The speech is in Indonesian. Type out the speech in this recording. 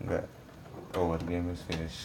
Enggak. Our oh, game is finished.